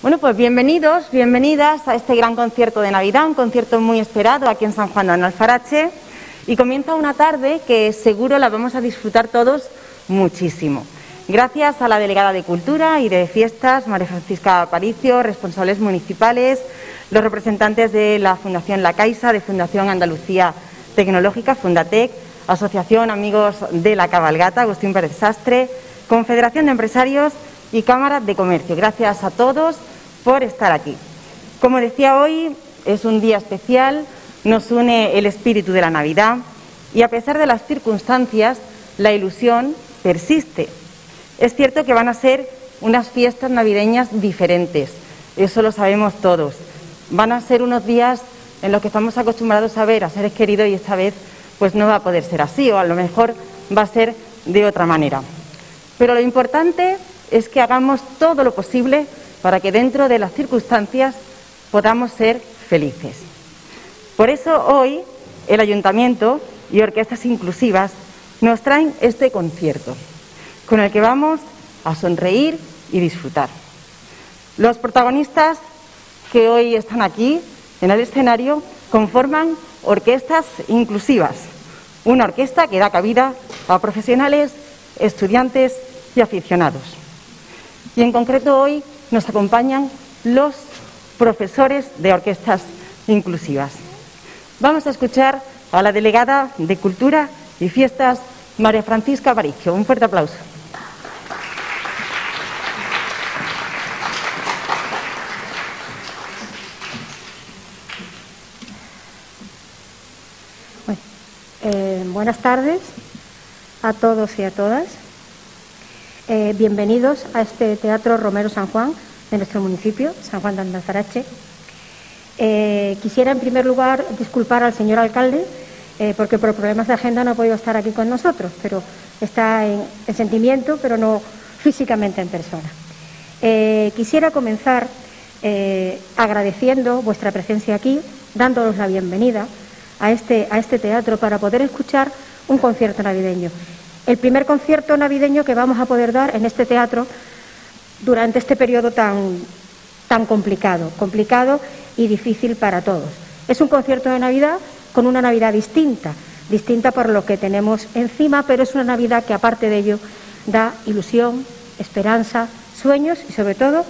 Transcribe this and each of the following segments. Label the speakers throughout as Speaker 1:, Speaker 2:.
Speaker 1: Bueno, pues bienvenidos, bienvenidas a este gran concierto de Navidad, un concierto muy esperado aquí en San Juan de Analfarache. Y comienza una tarde que seguro la vamos a disfrutar todos muchísimo. Gracias a la delegada de Cultura y de Fiestas, María Francisca Aparicio, responsables municipales, los representantes de la Fundación La Caixa, de Fundación Andalucía Tecnológica, Fundatec, Asociación Amigos de la Cabalgata, Agustín Pérez Sastre, Confederación de Empresarios y Cámara de Comercio. Gracias a todos por estar aquí. Como decía hoy, es un día especial, nos une el espíritu de la Navidad y a pesar de las circunstancias, la ilusión persiste. Es cierto que van a ser unas fiestas navideñas diferentes, eso lo sabemos todos. Van a ser unos días en los que estamos acostumbrados a ver a seres queridos y esta vez pues no va a poder ser así o a lo mejor va a ser de otra manera. Pero lo importante es que hagamos todo lo posible para que dentro de las circunstancias podamos ser felices. Por eso hoy el ayuntamiento y orquestas inclusivas nos traen este concierto, con el que vamos a sonreír y disfrutar. Los protagonistas que hoy están aquí en el escenario conforman orquestas inclusivas, una orquesta que da cabida a profesionales, estudiantes y aficionados. Y en concreto hoy nos acompañan los profesores de orquestas inclusivas. Vamos a escuchar a la delegada de Cultura y Fiestas, María Francisca Baricio. Un fuerte aplauso.
Speaker 2: Eh, buenas tardes a todos y a todas. Eh, bienvenidos a este Teatro Romero San Juan de nuestro municipio, San Juan de Andazarache. Eh, quisiera, en primer lugar, disculpar al señor alcalde, eh, porque por problemas de agenda no ha podido estar aquí con nosotros, pero está en, sentimiento, pero no físicamente en persona. quisiera comenzar agradeciendo vuestra presencia aquí, dándoos la bienvenida a este, a este teatro para poder escuchar un concierto navideño el primer concierto navideño que vamos a poder dar en este teatro durante este periodo tan, tan complicado, complicado y difícil para todos. Es un concierto de Navidad con una Navidad distinta, distinta por lo que tenemos encima, pero es una Navidad que aparte de ello da ilusión, esperanza, sueños y sobre todo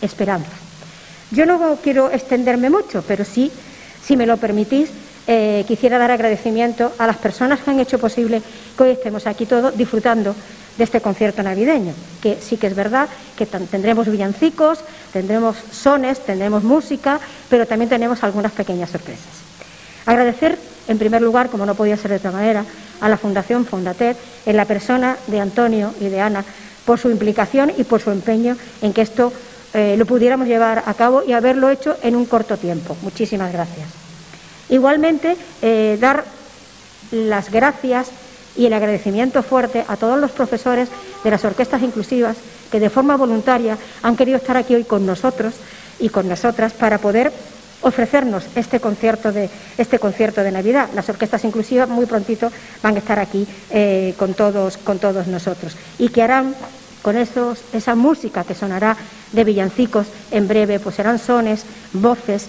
Speaker 2: esperanza. Yo no quiero extenderme mucho, pero sí, si me lo permitís, eh, quisiera dar agradecimiento a las personas que han hecho posible que hoy estemos aquí todos disfrutando de este concierto navideño, que sí que es verdad que tendremos villancicos, tendremos sones, tendremos música, pero también tenemos algunas pequeñas sorpresas. Agradecer, en primer lugar, como no podía ser de otra manera, a la Fundación Fondatet, en la persona de Antonio y de Ana, por su implicación y por su empeño en que esto eh, lo pudiéramos llevar a cabo y haberlo hecho en un corto tiempo. Muchísimas gracias. Igualmente, eh, dar las gracias y el agradecimiento fuerte a todos los profesores de las orquestas inclusivas que de forma voluntaria han querido estar aquí hoy con nosotros y con nosotras para poder ofrecernos este concierto de este concierto de Navidad. Las orquestas inclusivas muy prontito van a estar aquí eh, con todos con todos nosotros y que harán con esos, esa música que sonará de villancicos en breve, pues serán sones, voces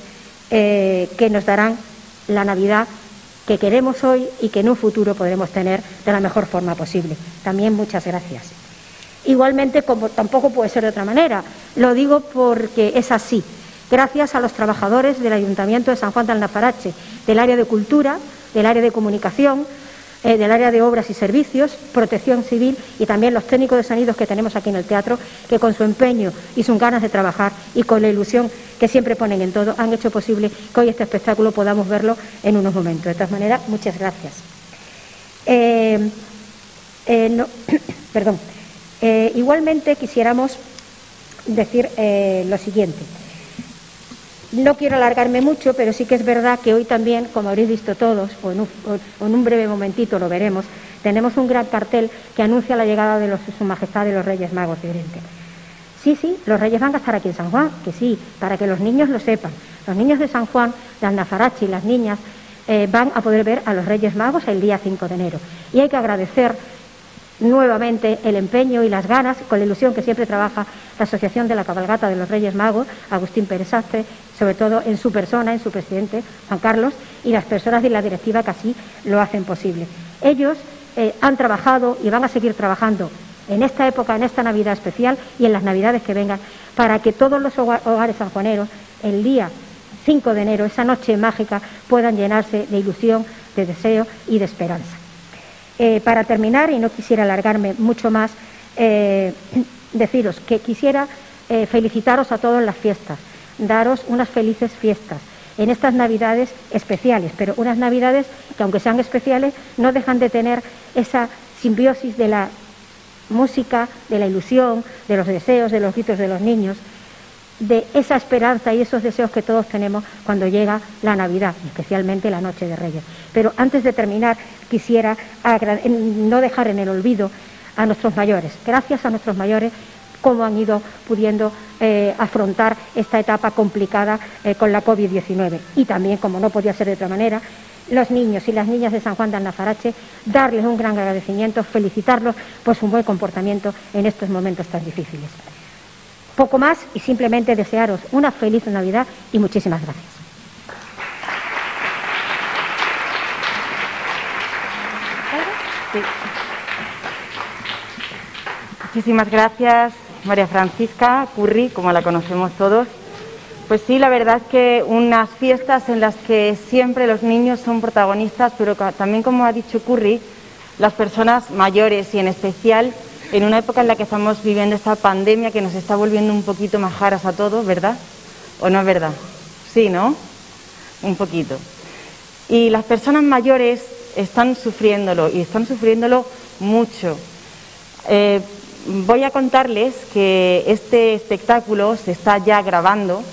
Speaker 2: eh, que nos darán la Navidad que queremos hoy y que en un futuro podremos tener de la mejor forma posible. También muchas gracias. Igualmente, como tampoco puede ser de otra manera, lo digo porque es así. Gracias a los trabajadores del Ayuntamiento de San Juan de Alnafarache, del área de cultura, del área de comunicación, eh, del área de obras y servicios, protección civil y también los técnicos de sonidos que tenemos aquí en el teatro, que con su empeño y sus ganas de trabajar y con la ilusión que siempre ponen en todo, han hecho posible que hoy este espectáculo podamos verlo en unos momentos. De todas maneras, muchas gracias. Eh, eh, perdón. igualmente quisiéramos decir lo siguiente. No quiero alargarme mucho, pero sí que es verdad que hoy también, como habréis visto todos, o en un, breve momentito lo veremos, tenemos un gran cartel que anuncia la llegada de Su Majestad de los Reyes Magos de Oriente. Sí, sí, los reyes van a estar aquí en San Juan, que sí, para que los niños lo sepan. Los niños de San Juan, las Nazarachi, las niñas, eh, van a poder ver a los Reyes Magos el día 5 de enero. Y hay que agradecer nuevamente el empeño y las ganas, con la ilusión que siempre trabaja la Asociación de la Cabalgata de los Reyes Magos, Agustín Pérez Sastre, sobre todo en su persona, en su presidente, Juan Carlos, y las personas de la directiva que así lo hacen posible. Ellos eh, han trabajado y van a seguir trabajando en esta época, en esta Navidad especial y en las Navidades que vengan, para que todos los hogares sanjuaneros, el día 5 de enero, esa noche mágica, puedan llenarse de ilusión, de deseo y de esperanza. Eh, para terminar, y no quisiera alargarme mucho más, eh, deciros que quisiera felicitaros a todos en las fiestas, daros unas felices fiestas en estas Navidades especiales, pero unas Navidades que aunque sean especiales no dejan de tener esa simbiosis de la música, de la ilusión, de los deseos, de los gritos de los niños, de esa esperanza y esos deseos que todos tenemos cuando llega la Navidad, especialmente la Noche de Reyes. Pero antes de terminar, quisiera no dejar en el olvido a nuestros mayores. Gracias a nuestros mayores cómo han ido pudiendo eh, afrontar esta etapa complicada eh, con la COVID-19. Y también, como no podía ser de otra manera, los niños y las niñas de San Juan de Alnafarache, darles un gran agradecimiento, felicitarlos por su buen comportamiento en estos momentos tan difíciles. Poco más y simplemente desearos una feliz Navidad y muchísimas gracias.
Speaker 1: Muchísimas gracias, María Francisca Curri, como la conocemos todos. Pues sí, la verdad es que unas fiestas en las que siempre los niños son protagonistas, pero también, como ha dicho Curry, las personas mayores y en especial en una época en la que estamos viviendo esta pandemia que nos está volviendo un poquito más jaras a todos, ¿verdad? ¿O no es verdad? Sí, ¿no? Un poquito. Y las personas mayores están sufriéndolo y están sufriéndolo mucho. Eh, voy a contarles que este espectáculo se está ya grabando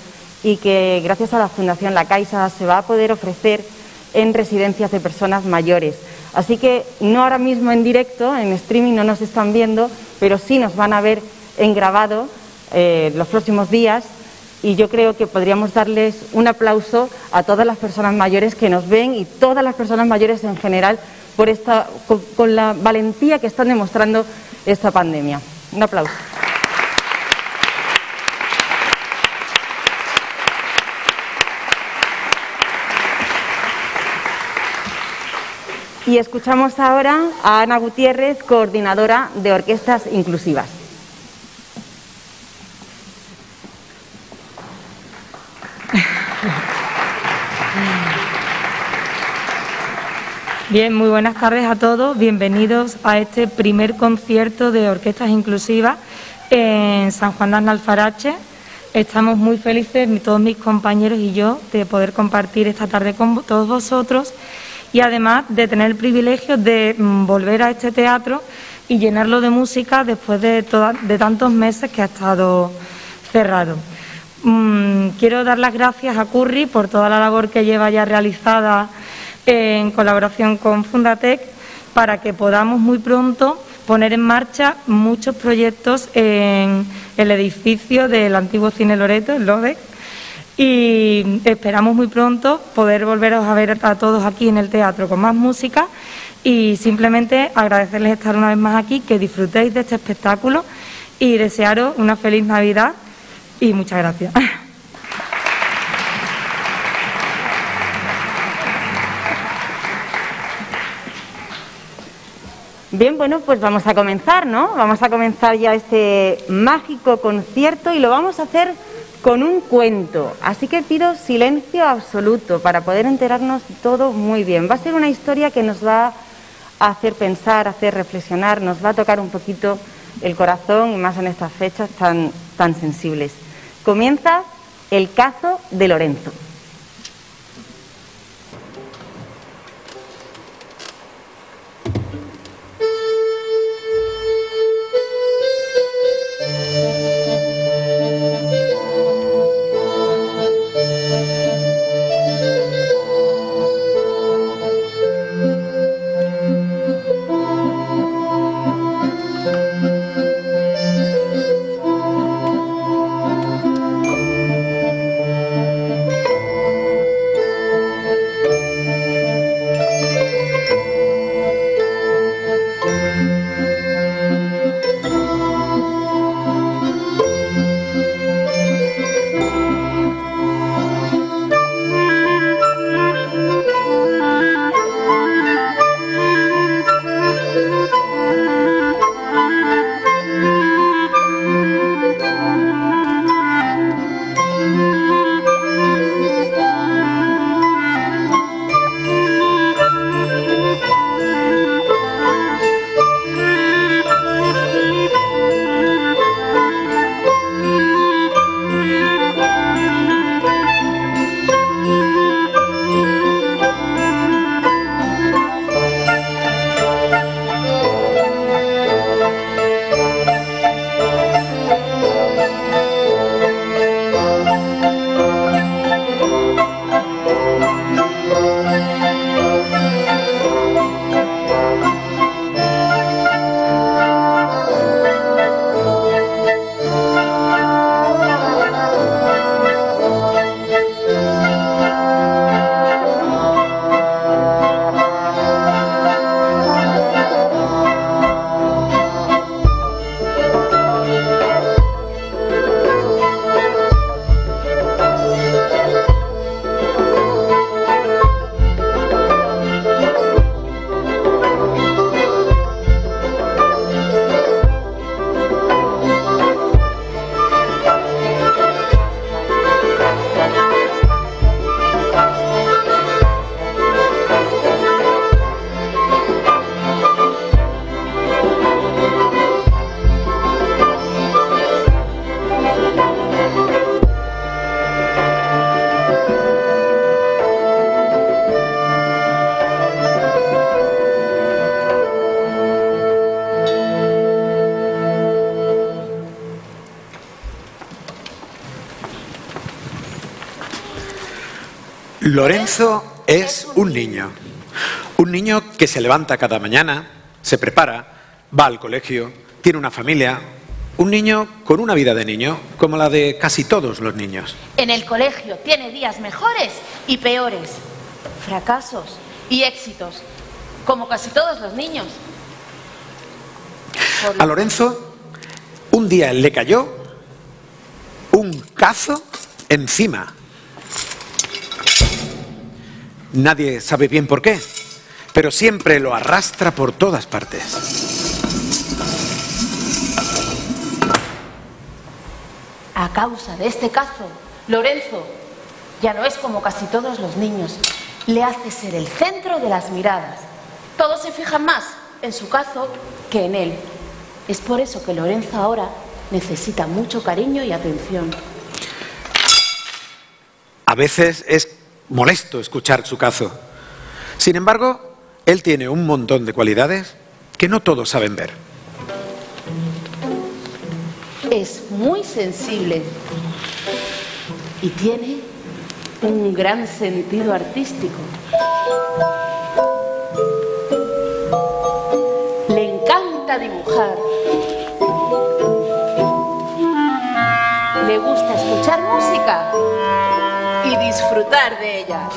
Speaker 1: y que gracias a la Fundación La Caixa se va a poder ofrecer en residencias de personas mayores. Así que no ahora mismo en directo, en streaming no nos están viendo, pero sí nos van a ver en grabado eh, los próximos días y yo creo que podríamos darles un aplauso a todas las personas mayores que nos ven y todas las personas mayores en general por esta, con la valentía que están demostrando esta pandemia. Un aplauso. Y escuchamos ahora a Ana Gutiérrez, coordinadora de orquestas inclusivas.
Speaker 3: Bien, muy buenas tardes a todos. Bienvenidos a este primer concierto de orquestas inclusivas en San Juan de Alfarache. Estamos muy felices, todos mis compañeros y yo, de poder compartir esta tarde con todos vosotros y además de tener el privilegio de mm, volver a este teatro y llenarlo de música después de, tantos meses que ha estado cerrado. Mm, quiero dar las gracias a Curry por toda la labor que lleva ya realizada en colaboración con Fundatec para que podamos muy pronto poner en marcha muchos proyectos en el edificio del antiguo Cine Loreto, el LODEC, y esperamos muy pronto poder volveros a ver a todos aquí en el teatro con más música y simplemente agradecerles estar una vez más aquí, que disfrutéis de este espectáculo y desearos una feliz Navidad y muchas gracias.
Speaker 1: Bien, bueno, pues vamos a comenzar, ¿no? Vamos a comenzar ya este mágico concierto y lo vamos a hacer con un cuento. Así que pido silencio absoluto para poder enterarnos todo muy bien. Va a ser una historia que nos va a hacer pensar, hacer reflexionar, nos va a tocar un poquito el corazón y más en estas fechas tan, tan sensibles. Comienza el cazo de Lorenzo.
Speaker 4: Lorenzo es un niño. Un niño que se levanta cada mañana, se prepara, va al colegio, tiene una familia. Un niño con una vida de niño, como la de casi todos los niños.
Speaker 5: En el colegio tiene días mejores y peores, fracasos y éxitos, como casi todos los niños.
Speaker 4: A Lorenzo un día le cayó un cazo encima. Nadie sabe bien por qué, pero siempre lo arrastra por todas partes.
Speaker 5: A causa de este cazo, Lorenzo ya no es como casi todos los niños. Le hace ser el centro de las miradas. Todos se fijan más en su cazo que en él. Es por eso que Lorenzo ahora necesita mucho cariño y atención.
Speaker 4: A veces es molesto escuchar su cazo. Sin embargo, él tiene un montón de cualidades que no todos saben ver.
Speaker 5: Es muy sensible y tiene un gran sentido artístico. Le encanta dibujar. Le gusta escuchar música y disfrutar de ella.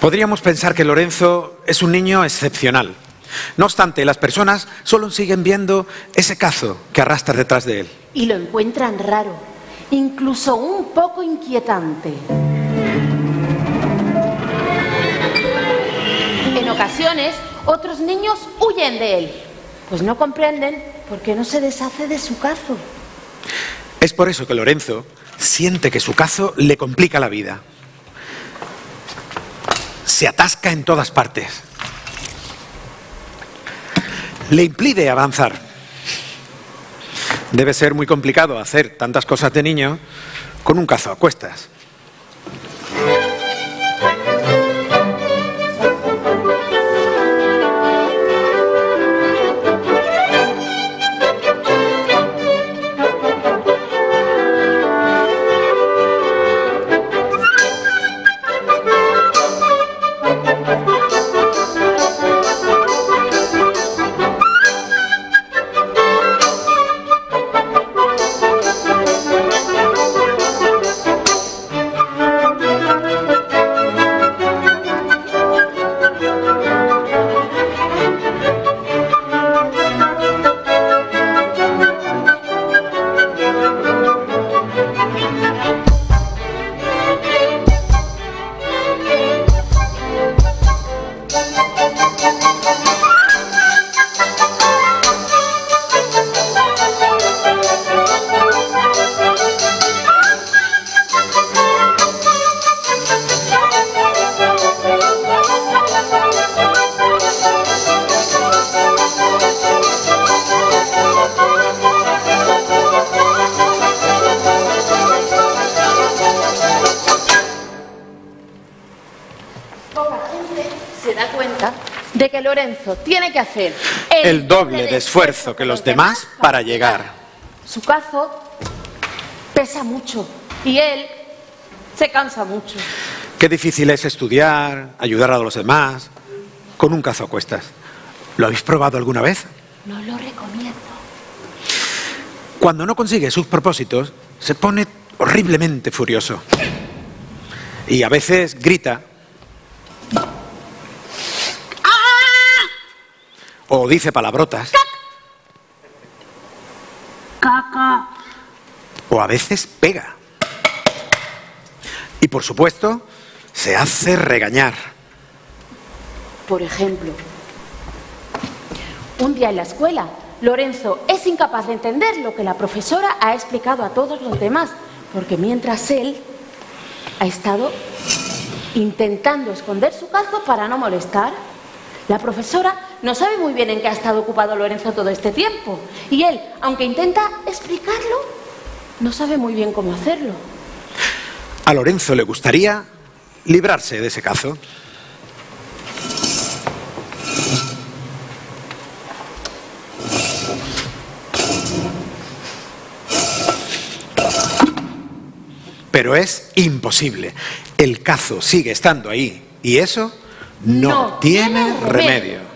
Speaker 4: Podríamos pensar que Lorenzo es un niño excepcional. No obstante, las personas solo siguen viendo ese cazo que arrastra detrás de él.
Speaker 5: Y lo encuentran raro, incluso un poco inquietante. En ocasiones, otros niños huyen de él, pues no comprenden por qué no se deshace de su cazo.
Speaker 4: Es por eso que Lorenzo siente que su cazo le complica la vida se atasca en todas partes. Le impide avanzar. Debe ser muy complicado hacer tantas cosas de niño con un cazo a cuestas.
Speaker 5: Que Lorenzo tiene que hacer
Speaker 4: el, doble de esfuerzo que los demás para llegar.
Speaker 5: Su cazo pesa mucho y él se cansa mucho.
Speaker 4: Qué difícil es estudiar, ayudar a los demás, con un cazo a cuestas. ¿Lo habéis probado alguna vez?
Speaker 5: No lo recomiendo.
Speaker 4: Cuando no consigue sus propósitos, se pone horriblemente furioso. Y a veces grita. O dice palabrotas.
Speaker 5: Caca.
Speaker 4: O a veces pega. Y por supuesto, se hace regañar.
Speaker 5: Por ejemplo, un día en la escuela, Lorenzo es incapaz de entender lo que la profesora ha explicado a todos los demás, porque mientras él ha estado intentando esconder su cazo para no molestar, la profesora no sabe muy bien en qué ha estado ocupado Lorenzo todo este tiempo. Y él, aunque intenta explicarlo, no sabe muy bien cómo hacerlo.
Speaker 4: A Lorenzo le gustaría librarse de ese cazo. Pero es imposible. El cazo sigue estando ahí y eso no, tiene remedio.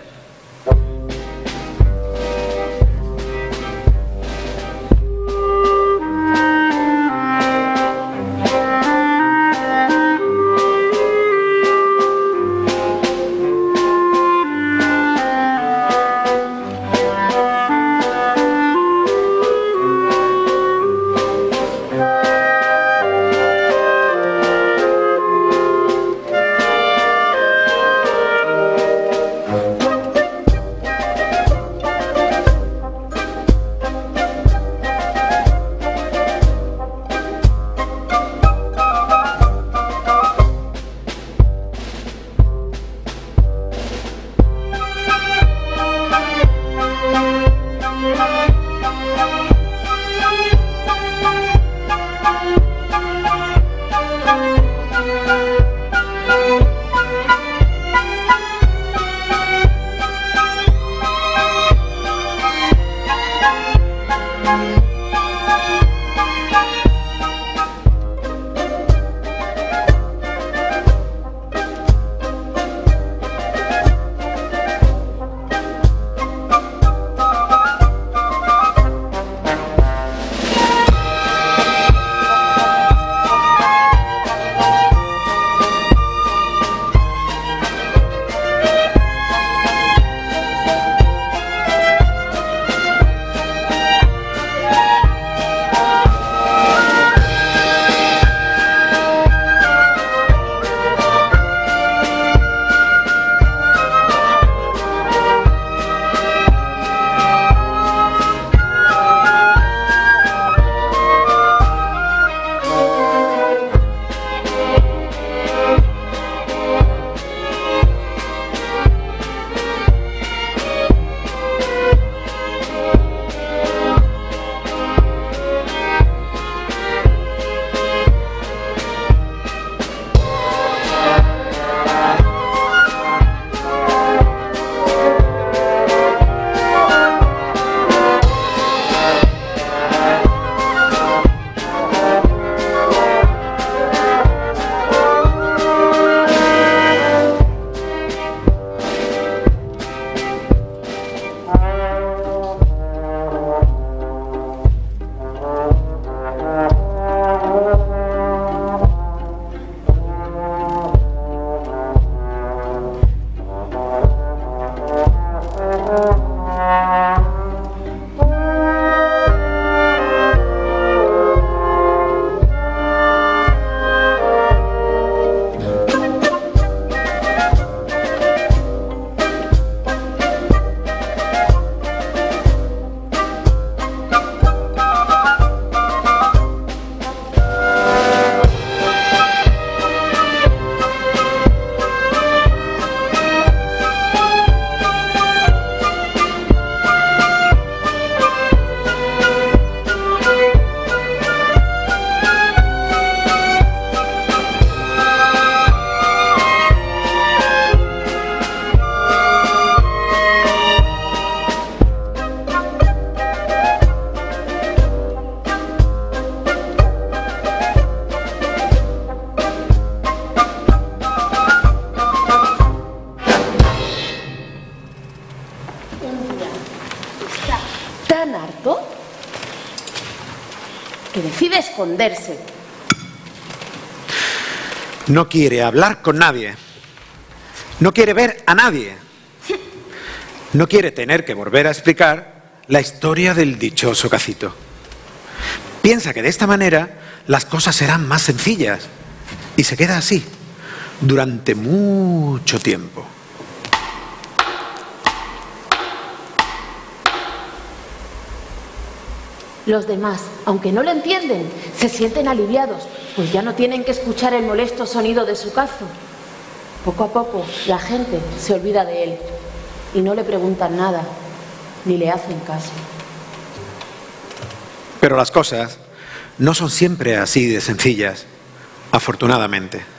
Speaker 4: No quiere hablar con nadie. No quiere ver a nadie. No quiere tener que volver a explicar la historia del dichoso cacito. Piensa que de esta manera las cosas serán más sencillas y se queda así durante mucho tiempo.
Speaker 5: Los demás, aunque no lo entienden, se sienten aliviados, pues ya no tienen que escuchar el molesto sonido de su cazo. Poco a poco la gente se olvida de él y no le preguntan nada, ni le hacen caso.
Speaker 4: Pero las cosas no son siempre así de sencillas, afortunadamente.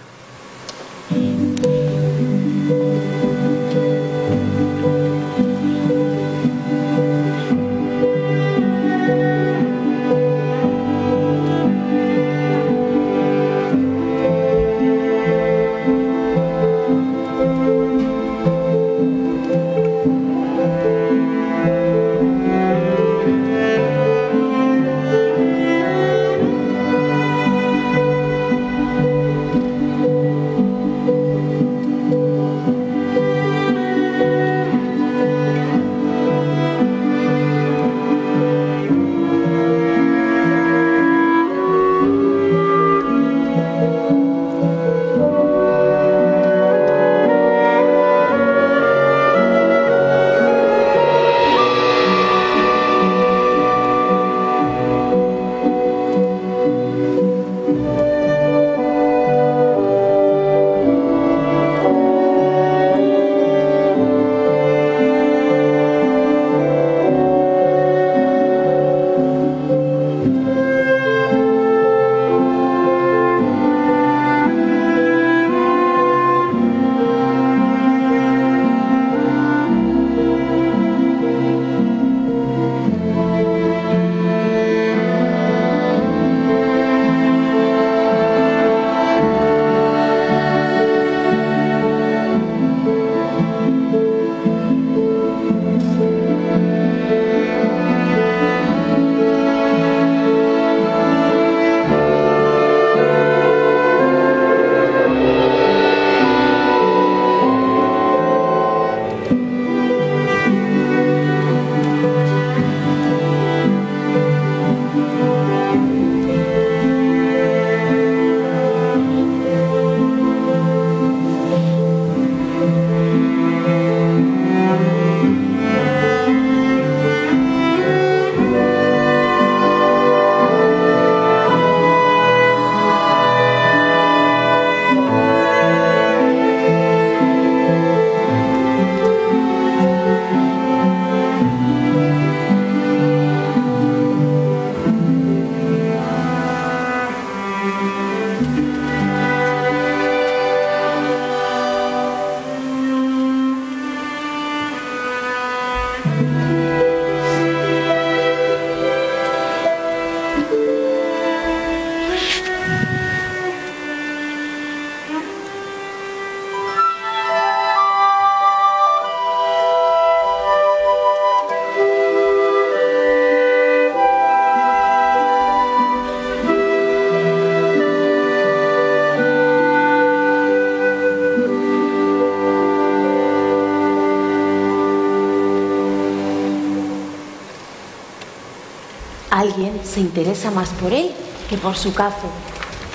Speaker 5: Alguien se interesa más por él que por su cazo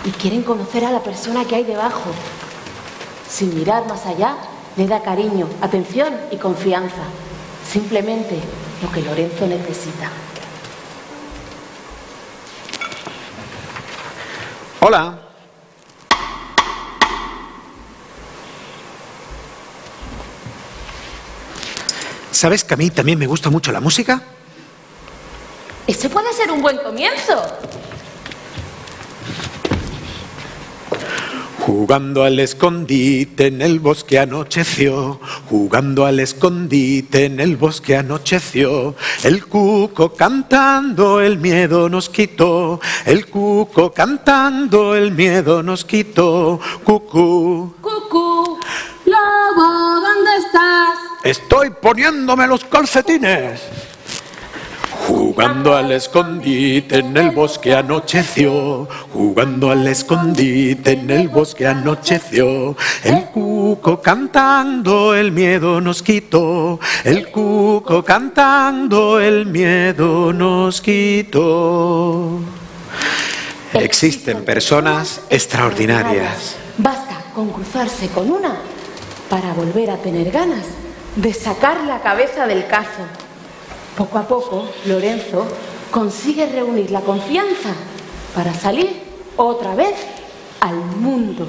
Speaker 5: y quieren conocer a la persona que hay debajo. Sin mirar más allá, le da cariño, atención y confianza. Simplemente lo que Lorenzo necesita.
Speaker 4: Hola. ¿Sabes que a mí también me gusta mucho la música?
Speaker 5: Ese puede ser un buen comienzo.
Speaker 4: Jugando al escondite en el bosque anocheció, jugando al escondite en el bosque anocheció, el cuco cantando el miedo nos quitó, el cuco cantando el miedo nos quitó, cucú.
Speaker 5: Cucú, lobo, ¿dónde estás?
Speaker 4: Estoy poniéndome los calcetines.
Speaker 5: Jugando al escondite en el bosque anocheció, jugando al escondite en el bosque anocheció. El cuco cantando el miedo nos quitó, el cuco cantando el miedo nos quitó. Existen personas extraordinarias.
Speaker 4: Basta con cruzarse con una para volver a tener ganas de sacar la cabeza del cazo. Poco a poco, Lorenzo consigue reunir la confianza para salir otra vez al mundo.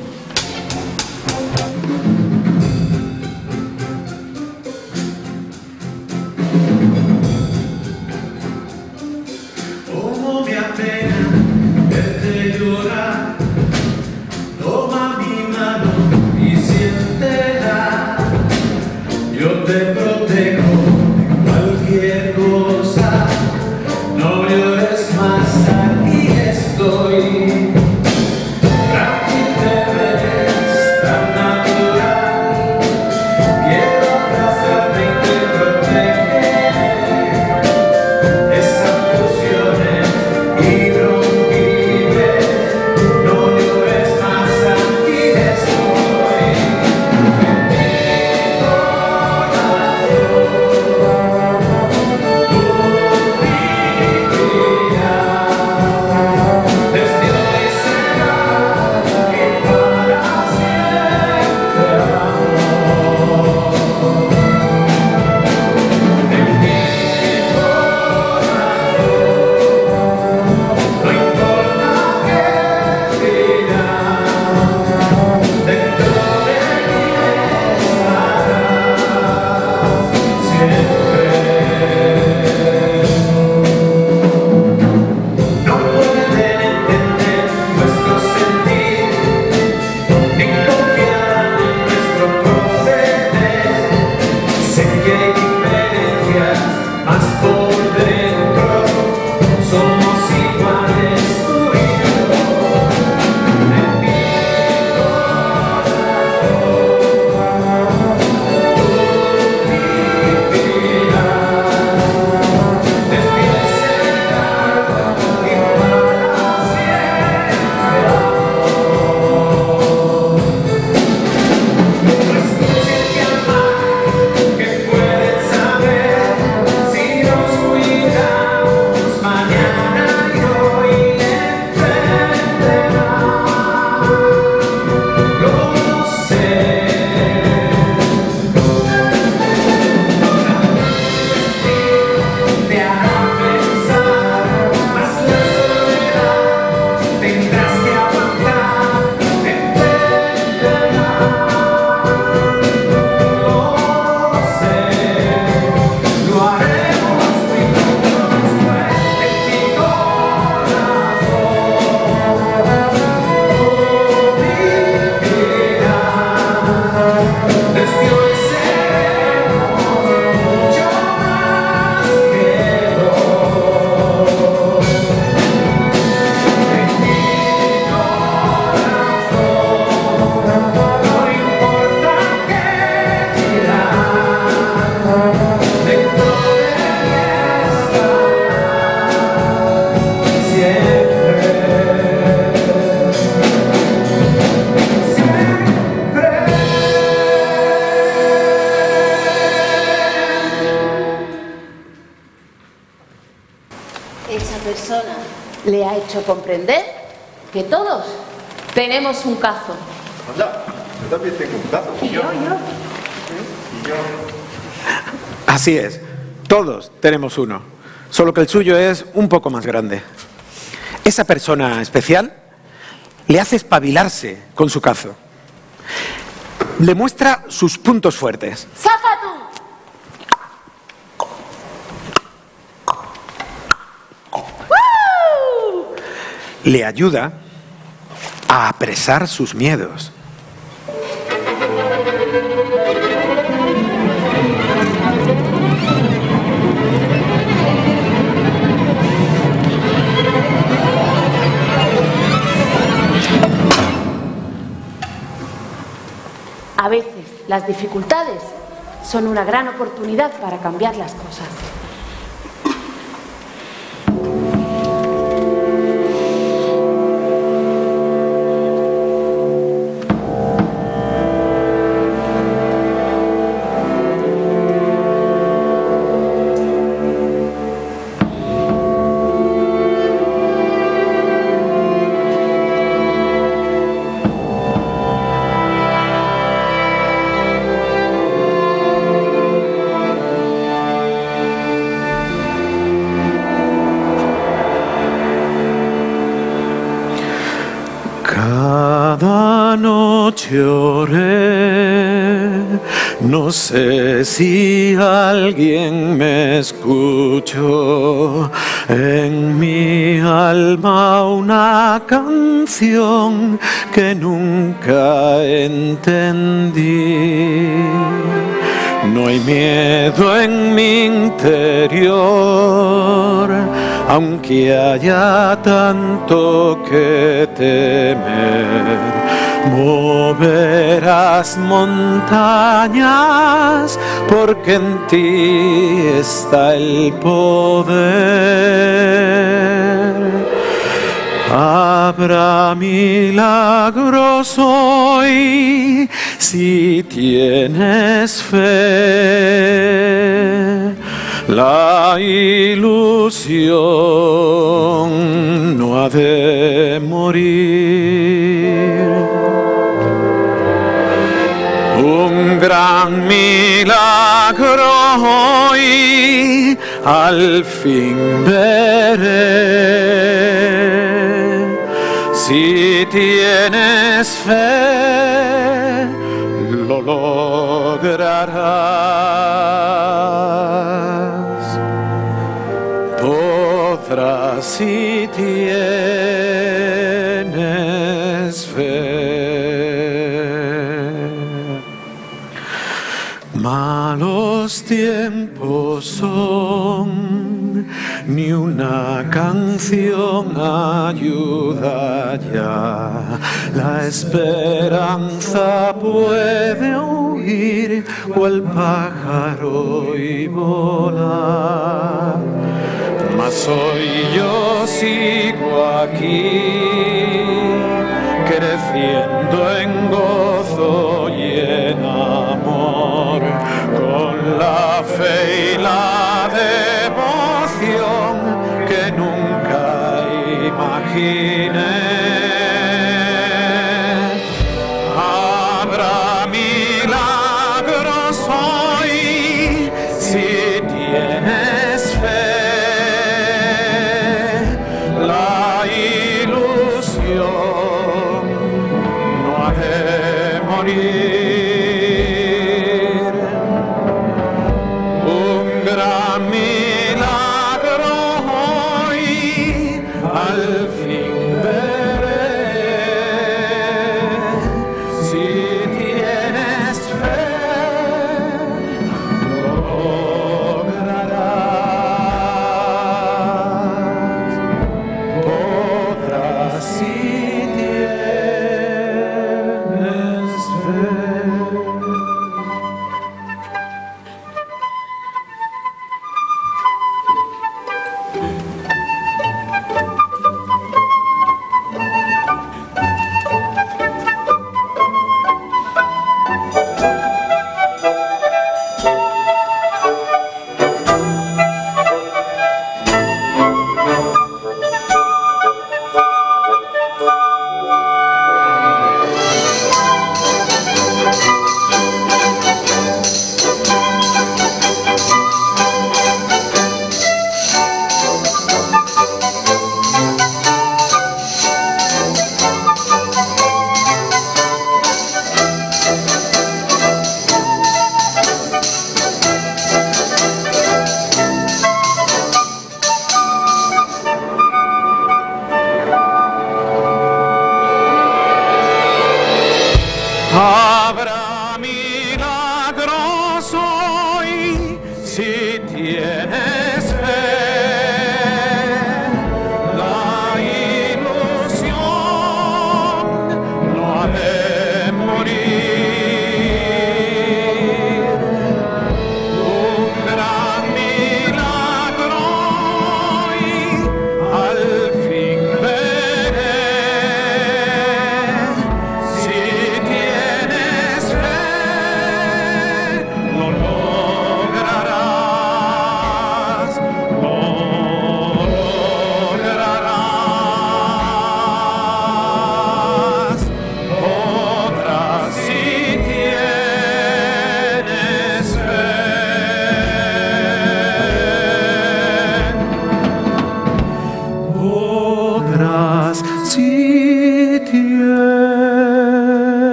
Speaker 4: Tenemos un cazo.
Speaker 6: Anda, yo también tengo un cazo. Y yo, y yo.
Speaker 5: Así es, todos tenemos uno, solo que el suyo es un poco más grande. Esa persona especial le hace espabilarse con su cazo. Le muestra sus puntos fuertes.
Speaker 4: ¡Zafa tú!
Speaker 5: Le ayuda a apresar sus miedos.
Speaker 4: A veces las dificultades son una gran oportunidad para cambiar las cosas. Si alguien me escuchó. En mi alma una canción que nunca entendí. No hay miedo en mi interior, aunque haya tanto que temer. Moverás montañas porque en ti está el poder. Habrá milagros hoy si tienes fe. La ilusión no ha de morir. Gran milagro hoy al fin veré. Si tienes fe, lo lograrás. Podrás si tienes Malos tiempos son, ni una canción ayuda ya. La esperanza puede huir o el pájaro y volar. Mas hoy yo sigo aquí, creciendo en gozo y en amor, con la fe y la devoción que nunca imaginé.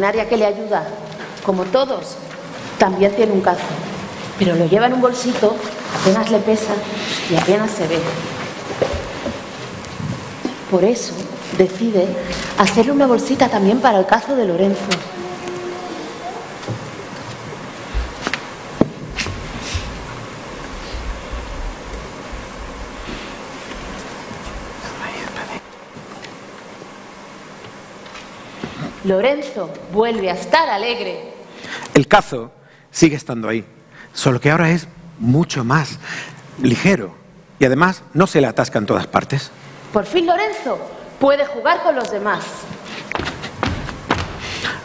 Speaker 5: Que le ayuda, como todos, también tiene un cazo, pero lo lleva en un bolsito, apenas le pesa y apenas se ve. Por eso decide hacerle una bolsita también para el cazo de Lorenzo. Lorenzo vuelve a estar alegre.
Speaker 4: El cazo sigue estando ahí, solo que ahora es mucho más ligero y además no se le atasca en todas partes.
Speaker 5: Por fin Lorenzo puede jugar con los demás.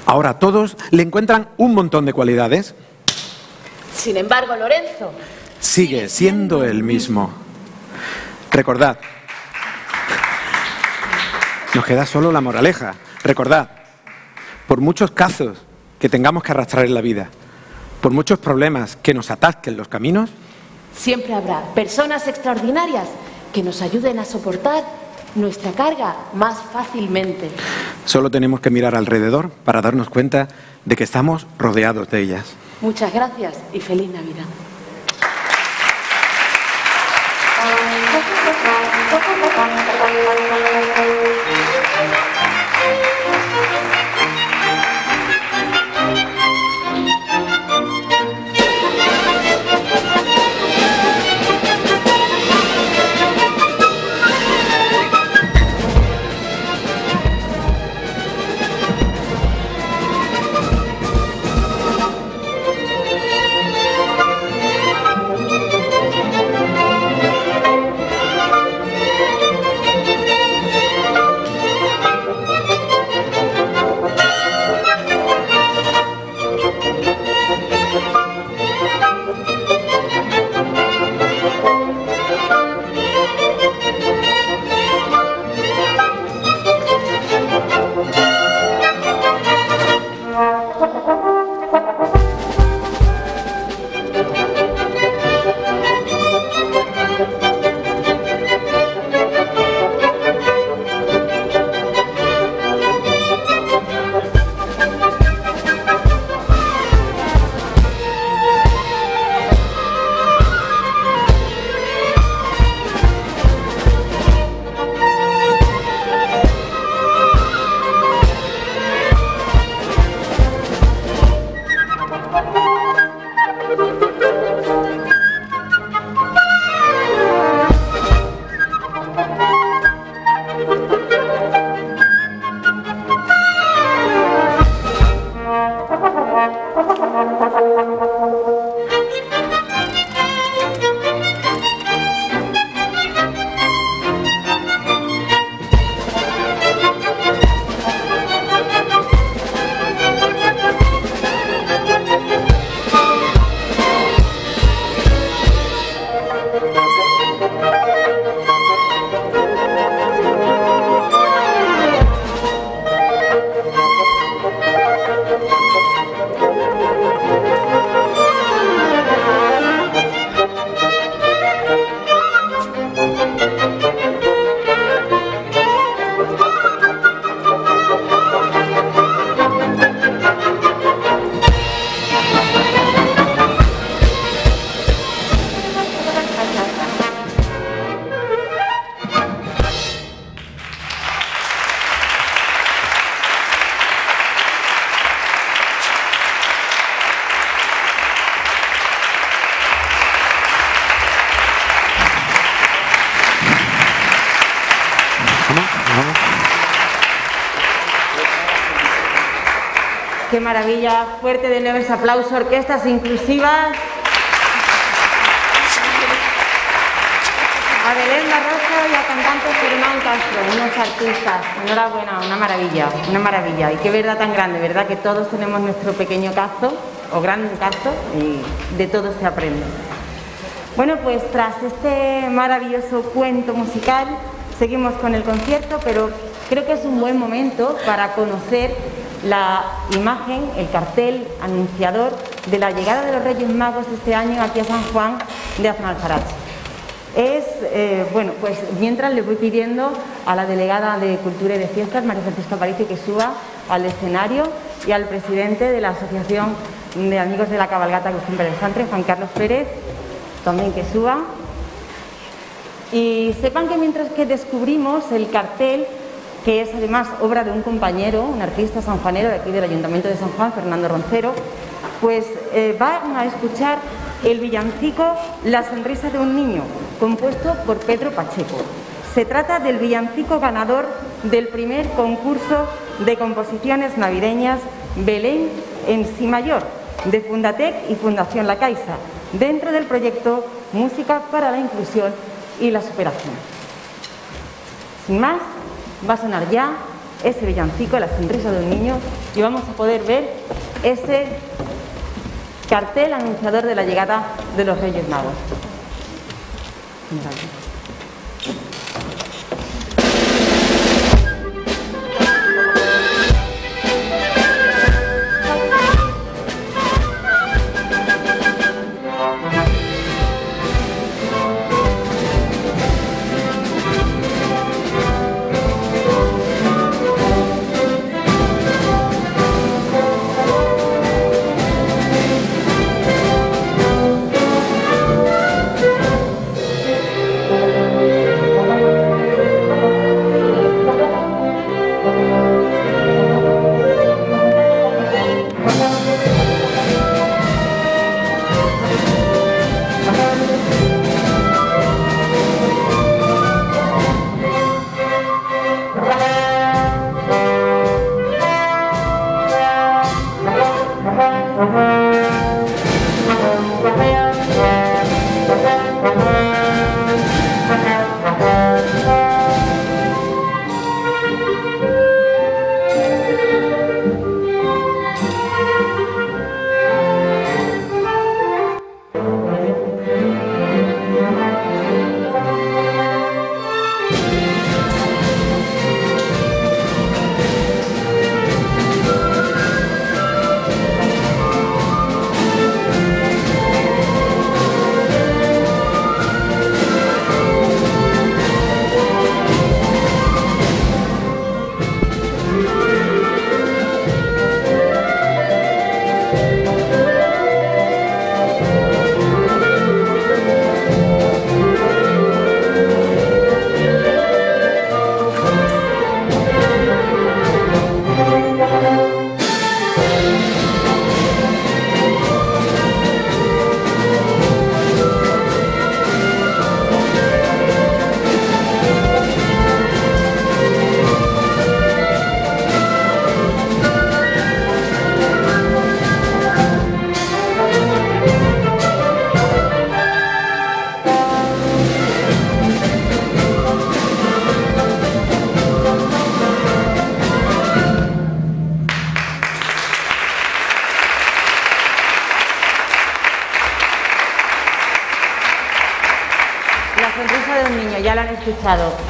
Speaker 4: Ahora todos le encuentran un montón de cualidades.
Speaker 5: Sin embargo, Lorenzo
Speaker 4: Sigue siendo el mismo. Recordad, nos queda solo la moraleja. Recordad, por muchos cazos que tengamos que arrastrar en la vida, por muchos problemas que nos atasquen los caminos,
Speaker 5: siempre habrá personas extraordinarias que nos ayuden a soportar nuestra carga más fácilmente.
Speaker 4: solo tenemos que mirar alrededor para darnos cuenta de que estamos rodeados de ellas.
Speaker 5: Muchas gracias y feliz Navidad.
Speaker 4: ¿Vamos?
Speaker 1: Maravilla, fuerte de nuevo ese aplauso, orquestas inclusivas. A Belén Barroso y a cantante Germán Castro, unos artistas. Enhorabuena, una maravilla, una maravilla. Y qué verdad tan grande, ¿verdad? Que todos tenemos nuestro pequeño cazo, o gran cazo, y de todo se aprende. Bueno, pues tras este maravilloso cuento musical, seguimos con el concierto, pero creo que es un buen momento para conocer la imagen, el cartel anunciador de la llegada de los Reyes Magos este año aquí a San Juan de Aznalfarache. es, eh, bueno, pues mientras le voy pidiendo a la delegada de Cultura y de Fiestas, María Francisca Aparicio, que suba al escenario y al presidente de la Asociación de Amigos de la Cabalgata Agustín Pérez Santre, Juan Carlos Pérez, también que suba. Y sepan que mientras que descubrimos el cartel, que es además obra de un compañero, un artista sanjuanero de aquí del Ayuntamiento de San Juan, Fernando Roncero, pues eh, van a escuchar el villancico La sonrisa de un niño, compuesto por Pedro Pacheco. Se trata del villancico ganador del primer concurso de composiciones navideñas Belén en Si Mayor, de Fundatec y Fundación La Caixa, dentro del proyecto Música para la Inclusión y la Superación. Sin más, va a sonar ya ese villancico, la sonrisa de un niño, y vamos a poder ver ese cartel anunciador de la llegada de los Reyes Magos.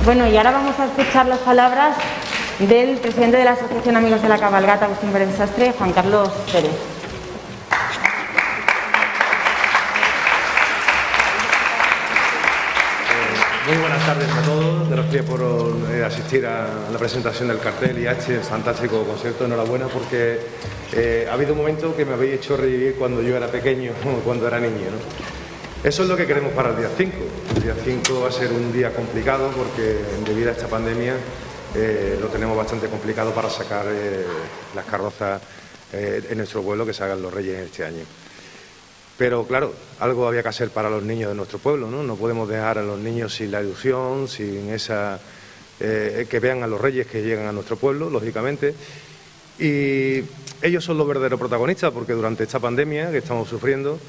Speaker 1: Bueno, y ahora vamos a escuchar las palabras del presidente de la Asociación Amigos de la Cabalgata, Agustín Pérez Sastre, Juan Carlos Pérez.
Speaker 7: Muy buenas tardes a todos. Gracias por eh, asistir a la presentación del cartel y a este fantástico concierto. Enhorabuena porque eh, ha habido un momento que me habéis hecho revivir cuando yo era pequeño, cuando era niño. Eso es lo que queremos para el día 5. El día 5 va a ser un día complicado porque debido a esta pandemia eh, lo tenemos bastante complicado para sacar eh, las carrozas eh, en nuestro pueblo que se hagan los reyes este año. Pero claro, algo había que hacer para los niños de nuestro pueblo, ¿no? No podemos dejar a los niños sin la ilusión, sin esa... que vean a los reyes que llegan a nuestro pueblo, lógicamente. Y ellos son los verdaderos protagonistas porque durante esta pandemia que estamos sufriendo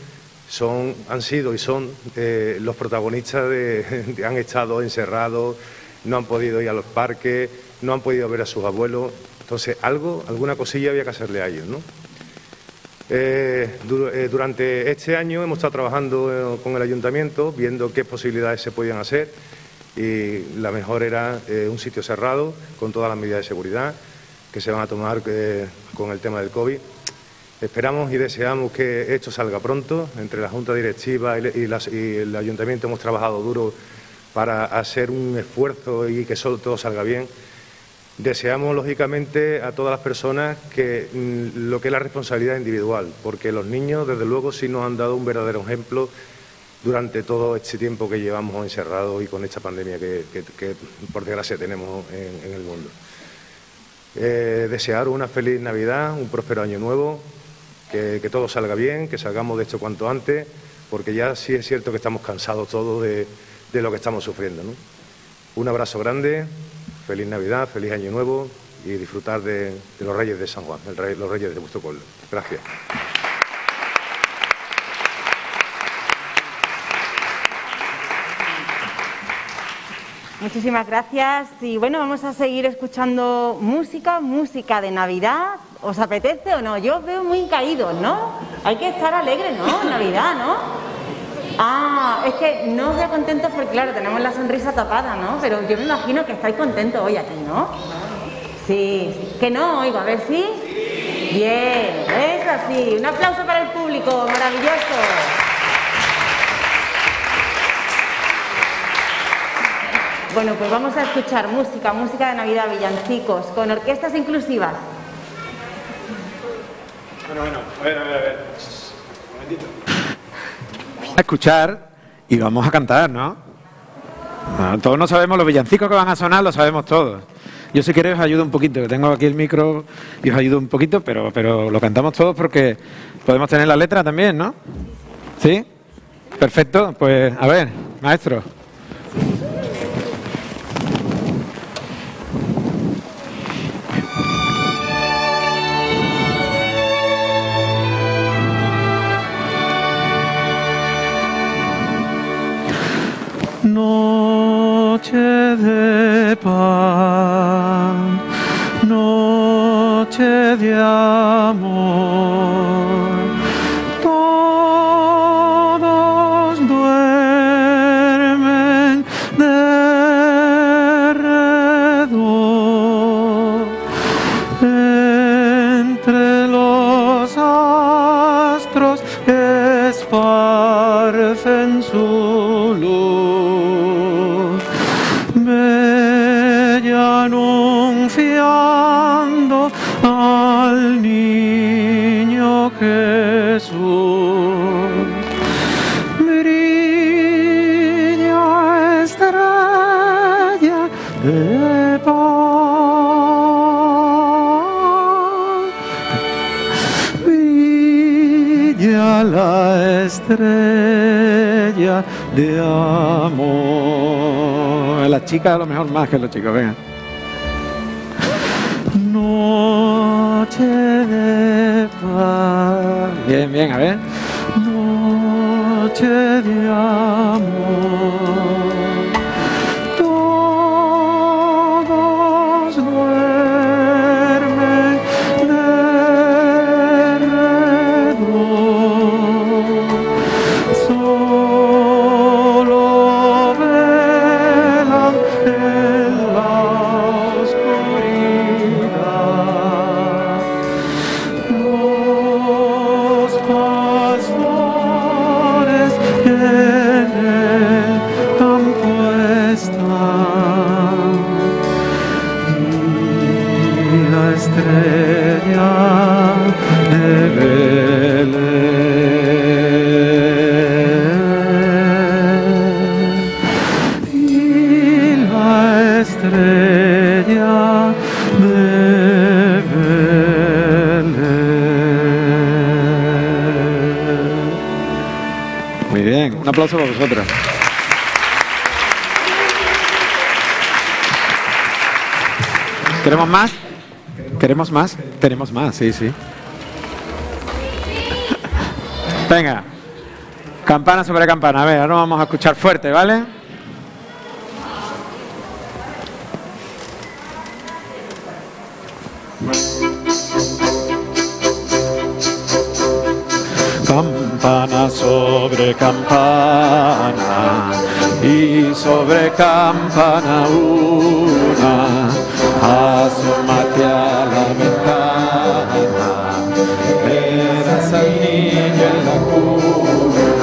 Speaker 7: son, han sido y son eh, los protagonistas de, de- han estado encerrados, no han podido ir a los parques, no han podido ver a sus abuelos. Entonces, algo, alguna cosilla había que hacerle a ellos. Eh, eh, durante este año hemos estado trabajando con el ayuntamiento, viendo qué posibilidades se podían hacer y la mejor era un sitio cerrado con todas las medidas de seguridad que se van a tomar con el tema del COVID. Esperamos y deseamos que esto salga pronto. Entre la Junta Directiva y, el Ayuntamiento hemos trabajado duro para hacer un esfuerzo y que solo todo salga bien. Deseamos, lógicamente, a todas las personas que mm, lo que es la responsabilidad individual, porque los niños, desde luego, sí nos han dado un verdadero ejemplo durante todo este tiempo que llevamos encerrados y con esta pandemia que, por desgracia, tenemos en, en el mundo. Eh, desear una feliz Navidad, un próspero año nuevo, que, todo salga bien, que salgamos de esto cuanto antes, porque ya sí es cierto que estamos cansados todos de, de lo que estamos sufriendo. Un abrazo grande, feliz Navidad, feliz año nuevo y disfrutar de, los Reyes de San Juan, los Reyes de vuestro pueblo. Gracias.
Speaker 1: Muchísimas gracias y bueno, vamos a seguir escuchando música, música de Navidad. ¿Os apetece o no? Yo os veo muy caídos, ¿no? Hay que estar alegres, ¿no? Navidad, ¿no? Ah, es que no os veo contentos porque claro, tenemos la sonrisa tapada, ¿no? Pero yo me imagino que estáis contentos hoy aquí, ¿no? Sí, que no oigo, a ver si. Bien, es así. Un aplauso para el público, maravilloso. Bueno, pues vamos a escuchar música, música de Navidad, villancicos, con orquestas inclusivas.
Speaker 8: Bueno, bueno, a ver, a ver, a ver. Un momentito. Vamos a escuchar y vamos a cantar, ¿no? Ah, Todos no sabemos los villancicos que van a sonar, lo sabemos todos. Yo si queréis os ayudo un poquito, que tengo aquí el micro y os ayudo un poquito, pero, pero lo cantamos todos porque podemos tener la letra también, ¿no? ¿Sí? Perfecto, pues a ver, maestro.
Speaker 4: Noche de paz, noche de amor. Estrella de amor.
Speaker 8: La chica a lo mejor más que los chicos, venga.
Speaker 4: Noche de paz.
Speaker 8: Bien, bien, a ver.
Speaker 4: Noche de amor.
Speaker 8: Aplauso para vosotros. ¿Queremos más? ¿Queremos más? Tenemos más, sí, sí. Venga, campana sobre campana. A ver, ahora vamos a escuchar fuerte, ¿vale?
Speaker 4: Campana y sobre campana una, asómate a la ventana, niño en la cuna.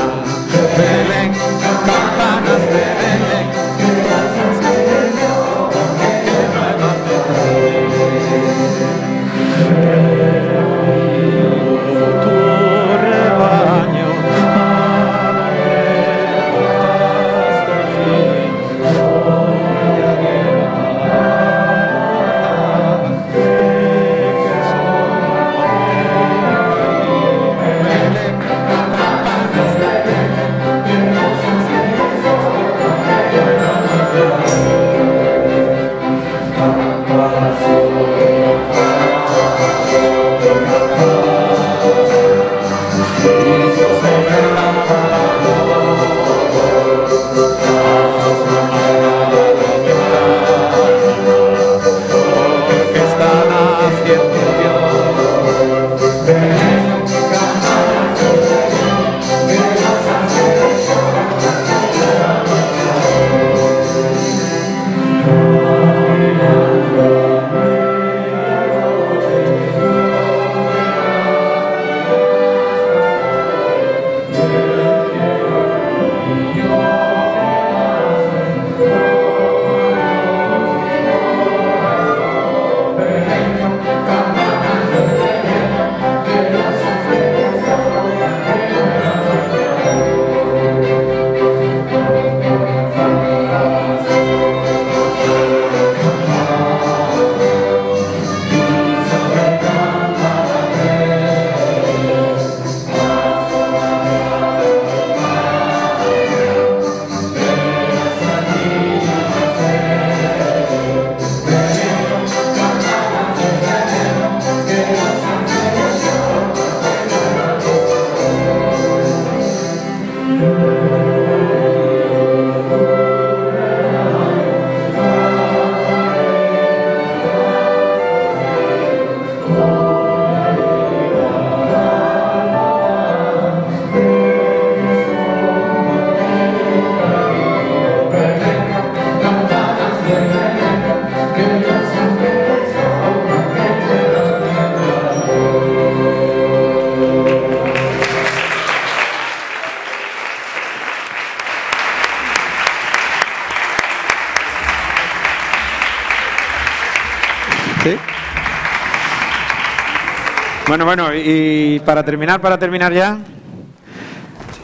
Speaker 4: Bueno, bueno, y para terminar, para terminar ya,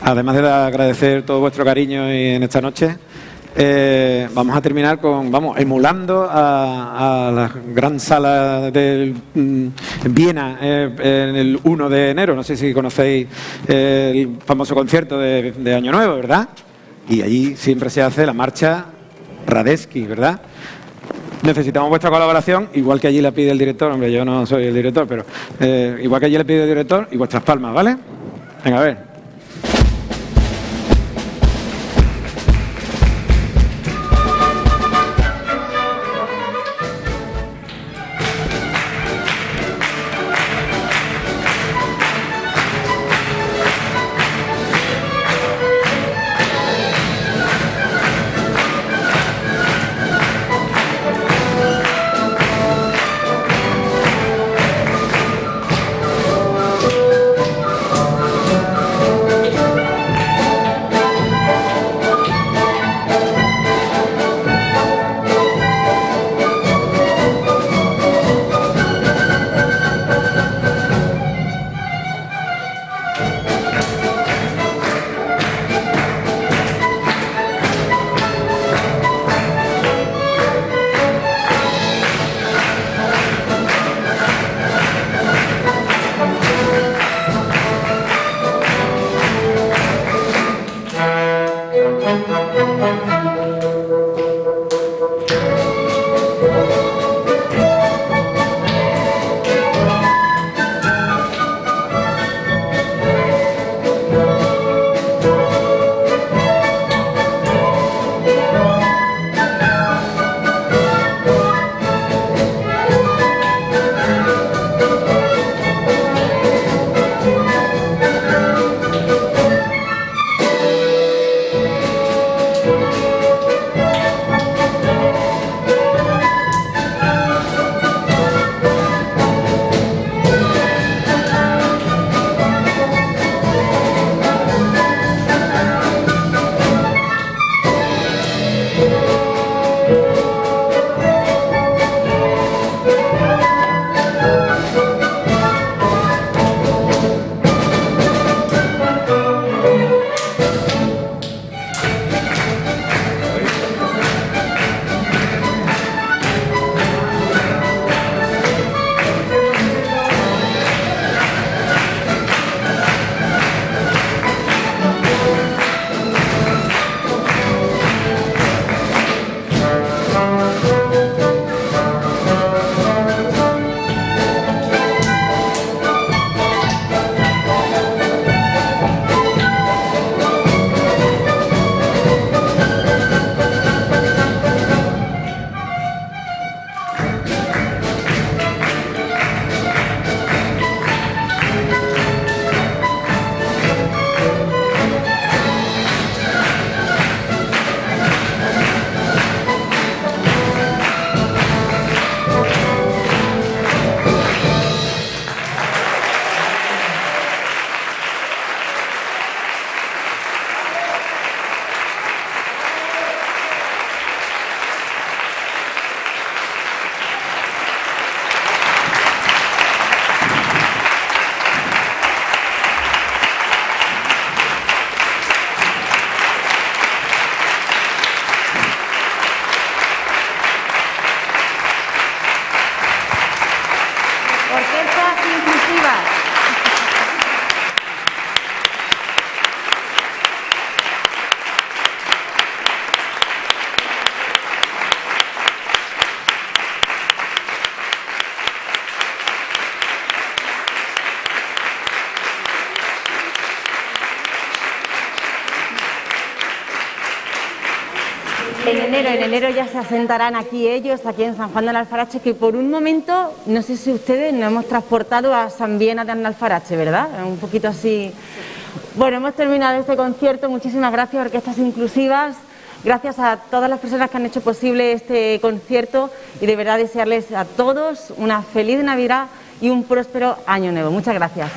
Speaker 4: además de agradecer todo vuestro cariño en esta noche, eh, vamos a terminar con, vamos, emulando a, la gran sala de mm, Viena eh, en el 1 de enero. No sé si conocéis eh, el famoso concierto de, de Año Nuevo, ¿verdad? Y allí siempre se hace la marcha Radetzky, ¿verdad? Necesitamos vuestra colaboración, igual que allí le pide el director, hombre, yo no soy el director, pero eh, igual que allí le pide el director y vuestras palmas, ¿vale? Venga, a ver.
Speaker 1: En enero, en enero ya se asentarán aquí ellos, aquí en San Juan de Alfarache, que por un momento, no sé si ustedes nos hemos transportado a San Viena de Alfarache, ¿verdad? Un poquito así. Bueno, hemos terminado este concierto. Muchísimas gracias, Orquestas Inclusivas. Gracias a todas las personas que han hecho posible este concierto y de verdad desearles a todos una feliz Navidad y un próspero año nuevo. Muchas gracias.